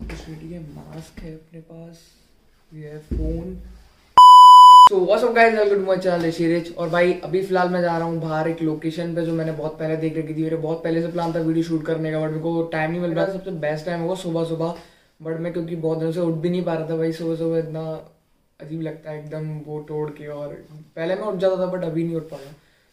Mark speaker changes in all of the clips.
Speaker 1: कुछ मास्क है अपने पास। ये phone so what's up guys welcome to my channel शीरिच और भाई, अभी फ़िलहाल मैं जा रहा हूँ बाहर एक लोकेशन पे जो मैंने बहुत पहले देख रखी थी। मेरे बहुत पहले से प्लान था वीडियो शूट करने का बट मेरे को टाइम नहीं मिल रहा। था सबसे बेस्ट टाइम होगा सुबह सुबह। बट मैं क्योंकि बहुत दिनों से उठ भी नहीं पा रहा था भाई, सुबह सुबह इतना अजीब लगता है एकदम वो तोड़ के और पहले मैं उठ जाता था बट अभी नहीं उठ पाया।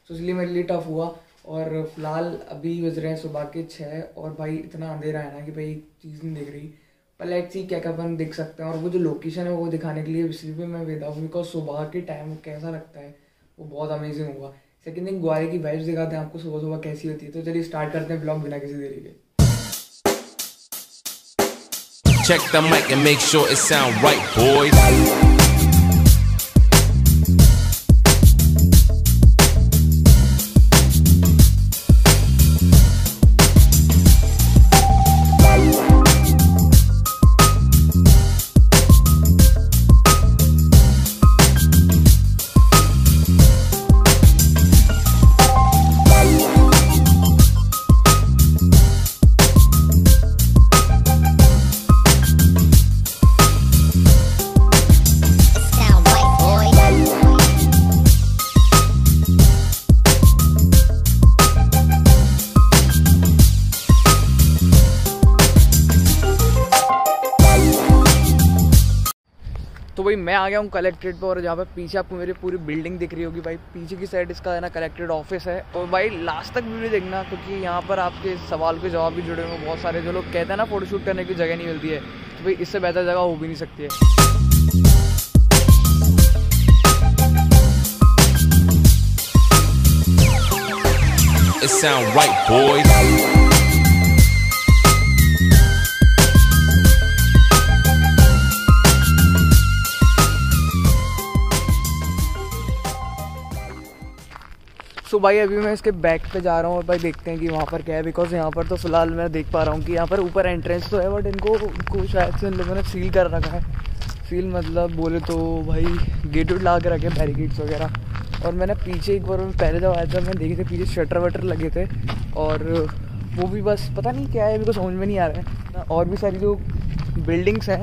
Speaker 1: तो इसलिए मेरे लिए टफ हुआ। और फ़िलहाल अभी बज रहे हैं सुबह के छः और भाई इतना अंधेरा है ना कि भाई चीज़ नहीं दिख रही। पर लेट्स सी क्या अपन दिख सकते हैं। और वो जो लोकेशन है वो दिखाने के लिए इसलिए भी मैं वेदा हूँ बिकॉज़ सुबह के टाइम कैसा लगता है वो बहुत अमेजिंग होगा सेकेंड थिंग ग्वारे की वाइब्स दिखाते हैं आपको सुबह सुबह कैसी होती है। तो चलिए स्टार्ट करते हैं ब्लॉग बिना किसी देरी के।
Speaker 2: Check the mic and make sure it sound right, boys.
Speaker 1: मैं आ गया हूँ कलेक्ट्रेट पर और जहाँ पे पीछे आपको मेरी पूरी बिल्डिंग दिख रही होगी भाई। पीछे की साइड इसका है ना कलेक्ट्रेट ऑफ़िस है। और भाई लास्ट तक वीडियो देखना क्योंकि यहाँ पर आपके सवाल के जवाब भी जुड़े हुए हैं बहुत सारे जो लोग कहते हैं ना फोटोशूट करने की जगह नहीं मिलती है। तो भाई इससे बेहतर जगह हो भी नहीं सकती है।
Speaker 2: It sound right, boys.
Speaker 1: सो भाई, अभी मैं इसके बैक पे जा रहा हूँ और भाई देखते हैं कि वहाँ पर क्या है बिकॉज़ यहाँ पर तो फ़िलहाल मैं देख पा रहा हूँ कि यहाँ पर ऊपर एंट्रेंस तो है बट इनको इनको शायद से इन लोगों ने सील कर रखा है। सील मतलब बोले तो भाई गेट वेट लगा के रखे बैरिकेड्स वगैरह। और मैंने पीछे एक बार पहले जब आया था, मैंने देखे थे, पीछे शटर वटर लगे थे। और वो भी बस पता नहीं क्या है को समझ में नहीं आ रहा है। और भी सारी जो बिल्डिंग्स हैं,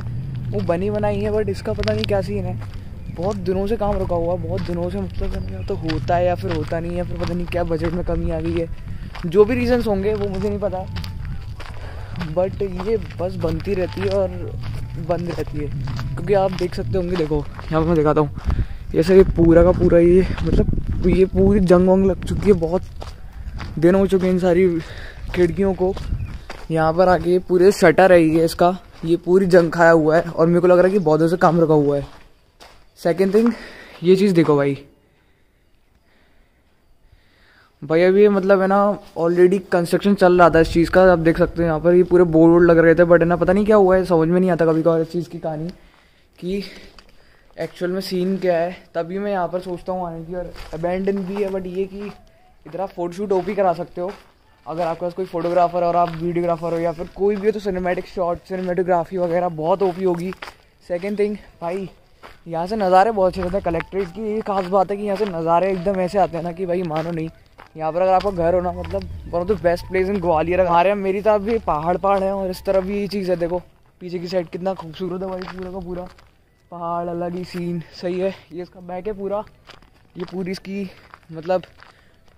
Speaker 1: वो बनी बनाई हैं बट इसका पता नहीं क्या सीन है। बहुत दिनों से काम रुका हुआ है, बहुत दिनों से मतलब है तो होता है या फिर होता नहीं है फिर पता नहीं क्या बजट में कमी आ गई है। जो भी रीजंस होंगे वो मुझे नहीं पता। बट ये बस बनती रहती है और बंद रहती है। क्योंकि आप देख सकते होंगे देखो यहाँ पर मैं दिखाता हूँ। सर ये पूरा का पूरा ये मतलब ये पूरी जंग वंग लग चुकी है बहुत दिन हो चुके हैं इन सारी खिड़कियों को। यहाँ पर आके पूरे शटर है ये इसका। ये पूरी जंग खाया हुआ है और मेरे को लग रहा है कि बहुत से काम रखा हुआ है। सेकेंड थिंग ये चीज़ देखो भाई। भाई अभी मतलब है ना ऑलरेडी कंस्ट्रक्शन चल रहा था इस चीज़ का, आप देख सकते हैं यहाँ पर, ये पूरे बोर्ड वोर्ड लग रहे थे बट है ना, पता नहीं क्या हुआ है, समझ में नहीं आता कभी कभार इस चीज़ की कहानी, कि एक्चुअल में सीन क्या है, तभी मैं यहाँ पर सोचता हूँ, आने की, और अबेंडन भी है बट ये कि इधर आप फोटोशूट ओपी करा सकते हो। अगर आपके पास कोई फोटोग्राफर और आप वीडियोग्राफर हो, या फिर कोई भी हो तो सिनेमेटिक शॉट सिनेमेटोग्राफी वगैरह बहुत ओपी होगी। सेकेंड थिंग भाई यहाँ से नज़ारे बहुत अच्छे रहते हैं। कलेक्ट्रेट की ये खास बात है कि यहाँ से नज़ारे एकदम ऐसे आते हैं ना कि भाई मानो नहीं। यहाँ पर अगर आपका घर हो ना मतलब one of the best place in Gwalior हमारे यहाँ मेरी तरफ़ भी पहाड़ पहाड़ है और इस तरफ़ भी ये चीज़ है, देखो। पीछे की साइड कितना खूबसूरत है भाई, पूरा का पूरा। पहाड़ अलग ही सीन सही है। ये इसका बैक है पूरा। ये पूरी इसकी मतलब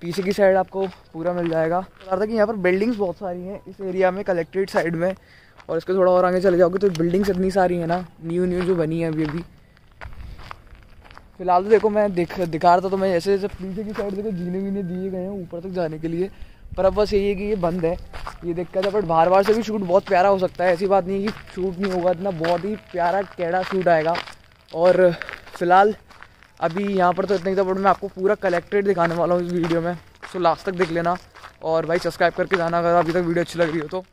Speaker 1: पीछे की साइड आपको पूरा मिल जाएगा। बता था कि यहाँ पर बिल्डिंग्स बहुत सारी हैं इस एरिया में कलेक्ट्रेट साइड में। और इसके थोड़ा और आगे चले जाओगे तो बिल्डिंग्स इतनी सारी हैं ना न्यू न्यू जो बनी है अभी अभी फ़िलहाल तो देखो मैं दिख, दिखा रहा था तो मैं ऐसे जैसे पीछे की साइड देखो जीने वीने दिए गए हैं ऊपर तक जाने के लिए। पर अब बस यही है कि ये बंद है। ये दिक्कत है बट बार बार से भी शूट बहुत प्यारा हो सकता है। ऐसी बात नहीं है कि शूट नहीं होगा, इतना बहुत ही प्यारा कैड़ा शूट आएगा। और फ़िलहाल अभी यहाँ पर तो इतना ही था बट मैं आपको पूरा कलेक्टेड दिखाने वाला हूँ इस वीडियो में। सो लास्ट तक देख लेना। और भाई सब्सक्राइब करके जाना अगर अभी तक वीडियो अच्छी लग रही हो तो।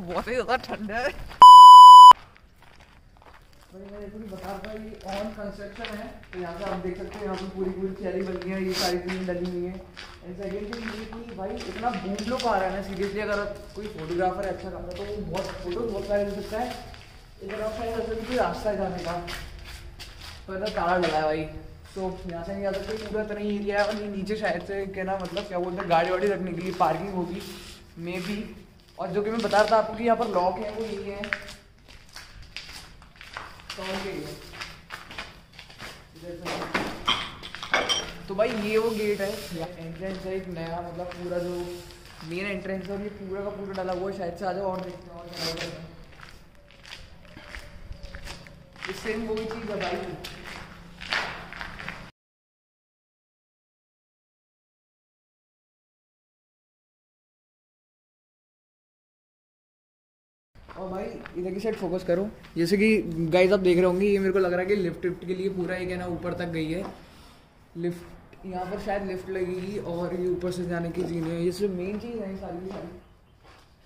Speaker 1: था बहुत ही ज़्यादा ठंड है। है तो यहाँ पे आप देख सकते हो, यहाँ पे पूरी पूरी चेरी बन गई है, ये सारी चीज़ें डली हुई हैं। एंड सेकेंड थिंग ये कि भाई, इतना बूम आ रहा है ना सीरियसली अगर कोई फोटोग्राफर अच्छा तो वो बहुत फ़ोटो बहुत सारे सकता है। इधर आप कोई रास्ता है जाने का तो है भाई। तो यहाँ से नहीं जा सकते, पूरा तरह एरिया है, और नीचे शायद से क्या ना मतलब क्या बोलते हैं, गाड़ी वाड़ी रखने के लिए पार्किंग होगी। मे बी और जो कि मैं बता रहा था आपको कि यहाँ पर लॉक है, वो यही है। तो भाई ये वो गेट है एंट्रेंस है एक नया मतलब पूरा जो मेन एंट्रेंस है और ये पूरा का पूरा डाला हुआ है, शायद से आ जाओ और देखते हैं और सेम वही चीज़ है भाई। और भाई, इधर की साइड फोकस करो। जैसे कि गाइस आप देख रहे होंगे, ये मेरे को लग रहा है कि लिफ्ट विफ्ट के लिए पूरा एक है ना, ऊपर तक गई है। लिफ्ट यहाँ पर शायद लिफ्ट लगेगी और ये ऊपर से जाने की हैं। ये सिर्फ़ मेन चीज़ है सारी सारी।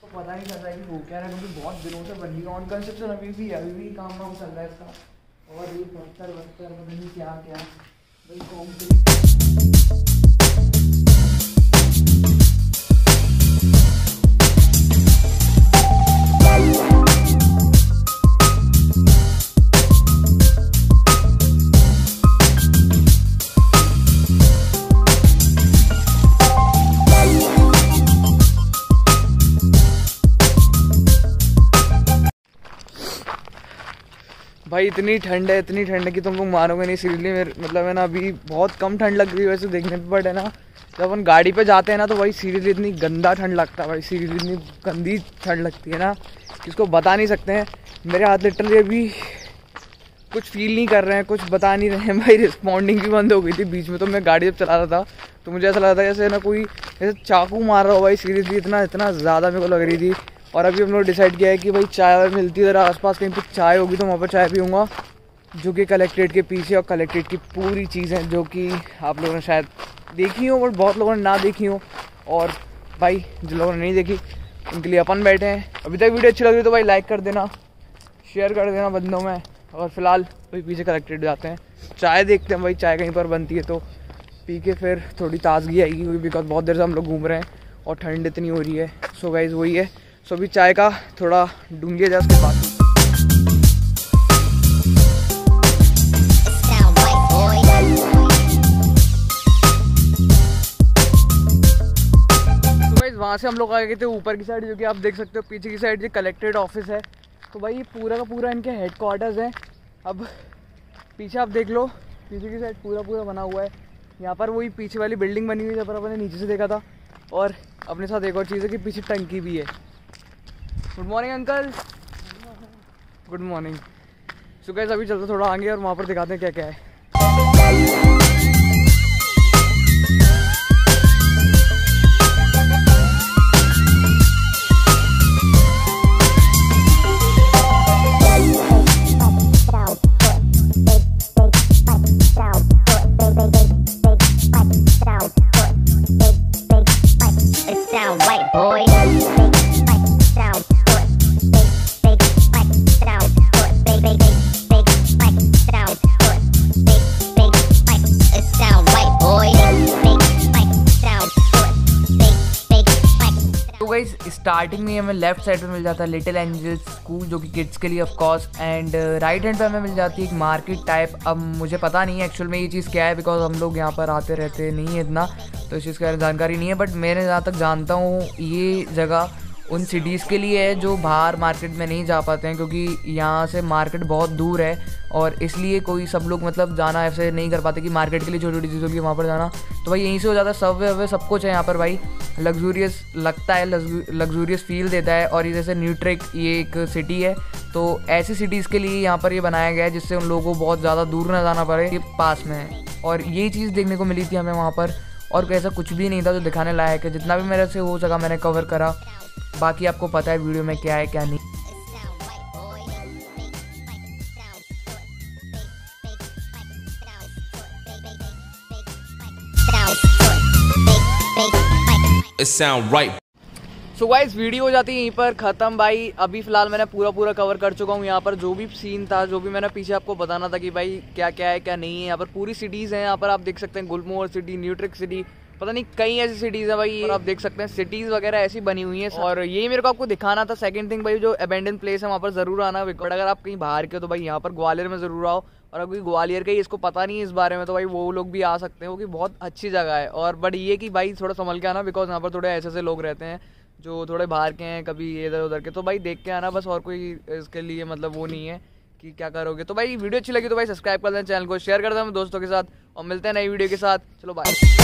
Speaker 1: तो पता नहीं चल रहा है कि वो क्या है, क्योंकि बहुत दिनों से बन रही ऑन कंस्ट्रक्शन अभी भी अभी भी काम वाम चल रहा है इसका। और ये पत्थर वत्थर पता नहीं क्या क्या। भाई कॉन्क्रीट भाई, इतनी ठंड है, इतनी ठंड है कि तुम लोग मारोगे नहीं सीरियसली मेरे मतलब है ना, अभी बहुत कम ठंड लग रही है वैसे देखने पे बट है ना, जब अपन गाड़ी पे जाते हैं ना तो भाई सीरियसली इतनी गंदा ठंड लगता है भाई सीरियसली इतनी गंदी ठंड लगती है ना, कि इसको बता नहीं सकते हैं। मेरे हाथ लिटरली अभी कुछ फील नहीं कर रहे हैं, कुछ बता नहीं रहे हैं। भाई रिस्पॉन्डिंग भी बंद हो गई थी बीच में तो मैं गाड़ी जब चला रहा था तो मुझे ऐसा लगा था जैसे ना, कोई जैसे चाकू मार रहा हो भाई सीरियसली इतना इतना ज़्यादा मेरे को लग रही थी। और अभी हम लोग डिसाइड किया है कि भाई चाय वाय मिलती है इधर आसपास कहीं पर चाय होगी तो वहाँ पर चाय पीऊँगा, जो कि कलेक्ट्रेट के पीछे और कलेक्ट्रेट की पूरी चीज़ें जो कि आप लोगों ने शायद देखी हो बट बहुत लोगों ने ना देखी हो। और भाई, जिन लोगों ने नहीं देखी, उनके लिए अपन बैठे हैं। अभी तक वीडियो अच्छी लग रही तो भाई लाइक कर देना शेयर कर देना बंदों में। और फ़िलहाल भाई पीछे कलेक्ट्रेट जाते हैं। चाय देखते हैं भाई, चाय कहीं पर बनती है तो पी के फिर थोड़ी ताजगी आएगी बिकॉज़ बहुत देर से हम लोग घूम रहे हैं और ठंड इतनी हो रही है। सो गाइज़ वही है। सो अभी चाय का थोड़ा ढूंढिए जा उसके बाद. तो वहाँ से हम लोग आ गए थे ऊपर की साइड जो कि आप देख सकते हो, पीछे की साइड ये कलेक्ट्रेट ऑफ़िस है। तो भाई, ये पूरा का पूरा इनके हेड क्वार्टर्स है। अब पीछे आप देख लो, पीछे की साइड पूरा पूरा बना हुआ है। यहाँ पर वही पीछे वाली बिल्डिंग बनी हुई है, जहाँ पर अपने नीचे से देखा था। और अपने साथ एक और चीज़ है कि पीछे टंकी भी है। Good morning uncle good morning so guys अभी चलते थोड़ा आगे और वहाँ पर दिखाते हैं क्या क्या है। स्टार्टिंग में हमें लेफ़्ट साइड पे मिल जाता है लिटिल एंजल स्कूल जो कि किड्स के लिए of course and right hand पे हमें मिल जाती है एक मार्केट टाइप अब मुझे पता नहीं है एक्चुअल में ये चीज़ क्या है बिकॉज़ हम लोग यहाँ पर आते रहते नहीं है इतना तो इस चीज़ का जानकारी नहीं है बट मैंने जहाँ तक जानता हूँ, ये जगह उन सिटीज़ के लिए है जो बाहर मार्केट में नहीं जा पाते हैं, क्योंकि यहाँ से मार्केट बहुत दूर है और इसलिए कोई सब लोग मतलब जाना ऐसे नहीं कर पाते कि मार्केट के लिए छोटी छोटी चीज़ों के वहाँ पर जाना। तो भाई यहीं से हो जाता है सब वे सब कुछ है यहाँ पर भाई। लग्जूरियस लगता है लग्जूरियस फील देता है और जैसे न्यूट्रिक ये एक सिटी है। तो ऐसी सिटीज़ के लिए यहाँ पर ये बनाया गया है जिससे उन लोगों को बहुत ज़्यादा दूर ना जाना पड़े, ये पास में है। और ये चीज़ देखने को मिली थी हमें वहाँ पर और ऐसा कुछ भी नहीं था जो दिखाने लायक है। जितना भी मेरे से हो सका मैंने कवर करा। बाकी आपको पता है वीडियो में क्या है क्या नहीं.
Speaker 2: It sound right.
Speaker 1: So guys video हो जाती है यहीं पर खत्म भाई अभी फ़िलहाल मैंने पूरा पूरा कवर कर चुका हूँ यहाँ पर जो भी सीन था जो भी मैंने पीछे आपको बताना था कि भाई क्या क्या है क्या नहीं है यहाँ पर पूरी सिटीज़ हैं यहाँ पर आप देख सकते हैं गुलमोहर सिटी न्यूट्रिक सिटी पता नहीं कई ऐसी सिटीज़ है भाई आप देख सकते हैं सिटीज़ वगैरह ऐसी बनी हुई हैं और यही मेरे को आपको दिखाना था सेकंड थिंग भाई जो अबेंडन प्लेस है वहाँ पर ज़रूर आना बट अगर आप कहीं बाहर के हो तो भाई यहाँ पर ग्वालियर में ज़रूर आओ और अगर ग्वालियर का ही इसको पता नहीं है इस बारे में तो भाई वो लोग भी आ सकते हैं कि बहुत अच्छी जगह है और बट ये कि भाई थोड़ा संभल के आना बिकॉज़ यहाँ पर थोड़े ऐसे ऐसे लोग रहते हैं जो थोड़े बाहर के हैं कभी इधर उधर के तो भाई देख के आना बस और कोई इसके लिए मतलब वो नहीं है कि क्या करोगे तो भाई वीडियो अच्छी लगी तो भाई सब्सक्राइब कर देना चैनल को शेयर कर देना दोस्तों के साथ और मिलते हैं नई वीडियो के साथ चलो bye